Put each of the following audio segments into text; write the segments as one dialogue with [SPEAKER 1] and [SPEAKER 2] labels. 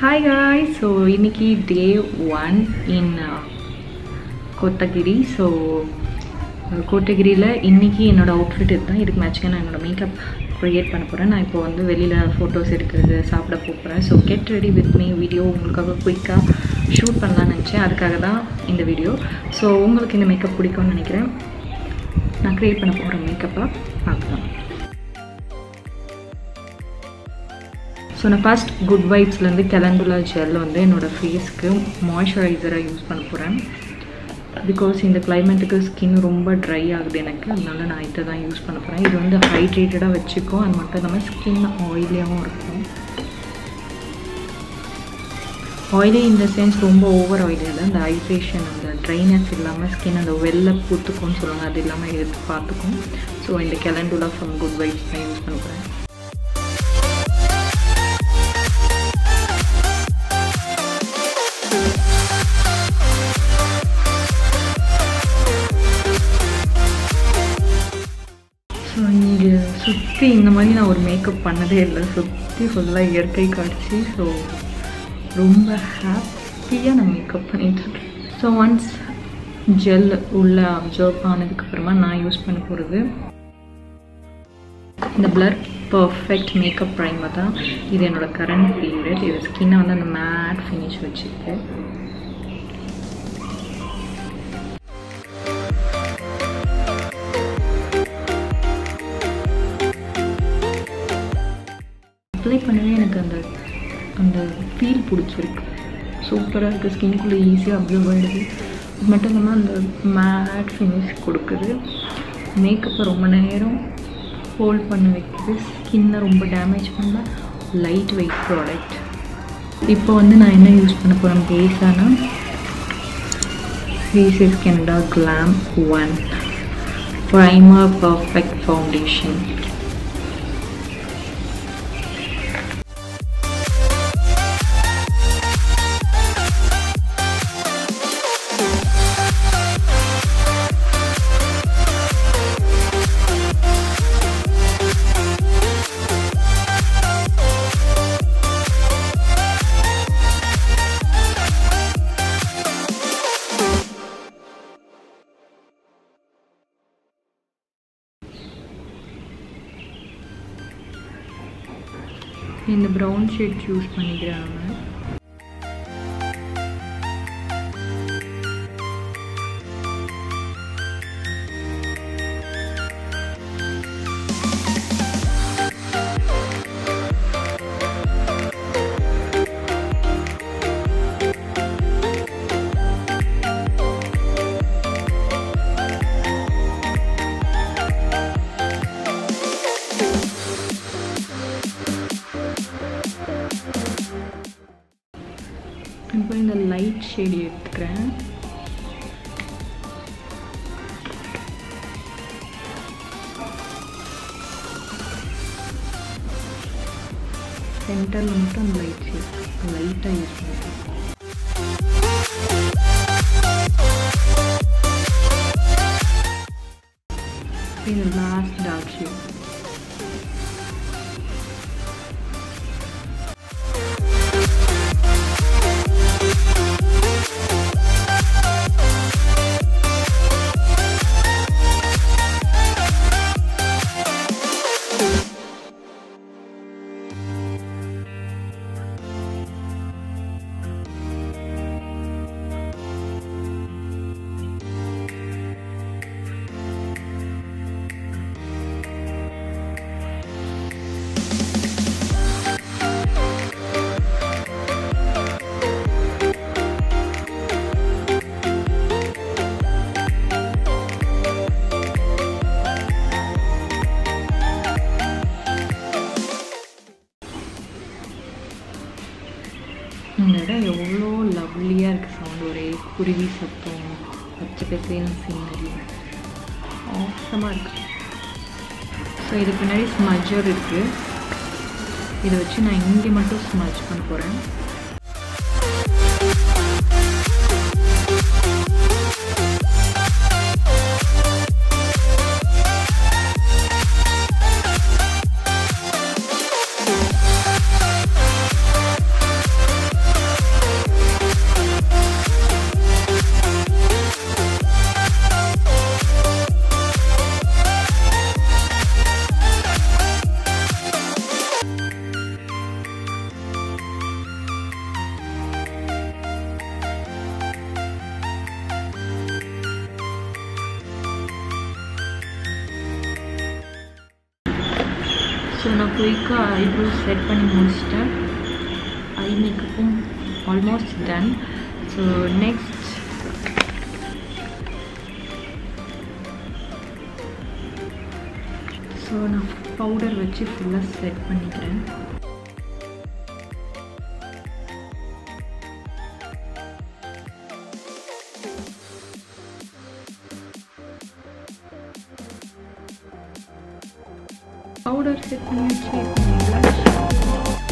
[SPEAKER 1] Hi hi so இன்னைக்கு day one in Kotagiri. So uh, கோத்தகிரியில் இன்னைக்கு என்னோடய அவுட்ஃபிட் இதுதான். இதுக்கு மேட்சிங்காக நான் என்னோட மேக்கப் க்ரியேட் பண்ண போகிறேன் நான் இப்போ வந்து வெளியில் ஃபோட்டோஸ் எடுக்கிறது சாப்பிட போகிறேன் so get ready with me video உங்களுக்காக குயிக்காக ஷூட் பண்ணலான்னு நினச்சேன். அதுக்காக தான் இந்த வீடியோ ஸோ உங்களுக்கு இந்த மேக்கப் பிடிக்கும்னு நினைக்கிறேன். நான் க்ரியேட் பண்ண போகிற மேக்கப்பாக பார்க்கலாம். ஸோ நான் ஃபஸ்ட் குட் வைப்ஸ்லேருந்து கெலண்டுலா ஜெல் வந்து என்னோடய ஃபேஸ்க்கு மாய்ஸ்சரைசராக யூஸ் பண்ண போகிறேன் பிகாஸ் இந்த கிளைமேட்டுக்கு ஸ்கின் ரொம்ப ட்ரை ஆகுது எனக்கு. அதனால நான் இதை தான் யூஸ் பண்ண போகிறேன் இது வந்து ஹைட்ரேட்டடாக வச்சுக்கும். அது மட்டும் இல்லாமல் ஸ்கின் ஆயிலியாகவும் இருக்கும். ஆயிலி இந்த சென்ஸ் ரொம்ப ஓவர் ஆயிலி இல்லை அந்த ஹைட்ரேஷன் அந்த ட்ரைனஸ் இல்லாமல் ஸ்கின் அந்த வெள்ளை பூத்துக்கும்னு சொல்லுவாங்க. அது இல்லாமல் எடுத்து பார்த்துக்கும். ஸோ இந்த கெலண்டுலா ஃப்ரம் குட் வைப்ஸ் தான் யூஸ் பண்ண சுற்றி இந்த மாதிரி நான் ஒரு மேக்கப் பண்ணதே இல்லை. சுற்றி ஃபுல்லாக இயற்கை காட்சி. ஸோ ரொம்ப ஹாப்பியாக நான் மேக்கப் பண்ணிகிட்ருக்கேன் ஸோ ஒன்ஸ் ஜெல் உள்ளே அப்சர்வ் ஆனதுக்கப்புறமா நான் யூஸ் பண்ண போகிறது இந்த பிளர் பர்ஃபெக்ட் மேக்கப் ப்ரைமர் தான். இது என்னோடய கரண்ட் ஃபேவரட் இது ஸ்கின்னை வந்து அந்த மேட் ஃபினிஷ் வச்சுருக்கு அப்ளை பண்ணவே எனக்கு அந்த அந்த ஃபீல் பிடிச்சிருக்கு. சூப்பராக இருக்குது ஸ்கின்குள்ளே ஈஸியாக அப்சர்வ் ஆகிடுது அது மட்டும் இல்லாமல் அந்த மேட் ஃபினிஷ் கொடுக்குது. மேக்கப்பை ரொம்ப நேரம் ஹோல்ட் பண்ண வைக்குது. ஸ்கின்னை ரொம்ப டேமேஜ் பண்ண லைட் வெயிட் ப்ராடக்ட் இப்போ வந்து நான் என்ன யூஸ் பண்ண போகிறேன் பேஸானா faces Canada glam on primer perfect foundation இந்த ப்ரௌன் ஷேட் சூஸ் பண்ணிக்கிறேன் நான் ஷேடி எடுத்துக்கிறேன். சென்டரில் மட்டும் அந்த லைட் ஷேட் லைட்டாக யூஸ் பண்ணுறேன் இது லாஸ்ட் டார்க் ஷேட் இடம் எவ்வளோ லவ்லியாக இருக்குது சவுண்ட் ஒரே குருவி சத்தம் பச்சை பசேன்னு சீனரி ஆசமாக இருக்குது ஸோ இது பின்னாடி ஸ்மஜர் இருக்குது இதை வச்சு நான் இங்கே மட்டும் ஸ்மஜ் பண்ண போகிறேன் ஸோ நான் குயிக்காக ஐப்ரோஸ் செட் பண்ணி முடிச்சிட்டேன். Eye மேக்கப்பும் almost done so next so நான் பவுடர் வச்சு ஃபுல்லாக செட் பண்ணிக்கிறேன். பவுடர் செட் பண்ணி வச்சு blush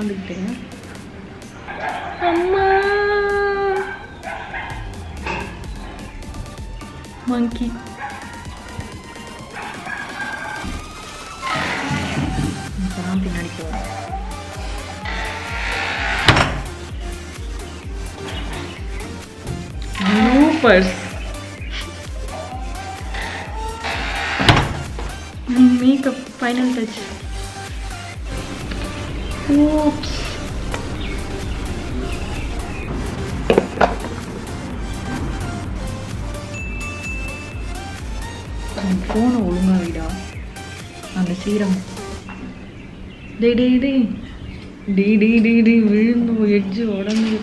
[SPEAKER 1] ficando Monkey. Nossa, não tem mariposa. Loopers. Make a final touch. Oops. ஃபோனை ஒழுங்கா விடா அந்த சீரம் டேய் டேய் டேய் டேய் டேய் டேய் டேய் விழுந்து எட்ஜு உடம்பு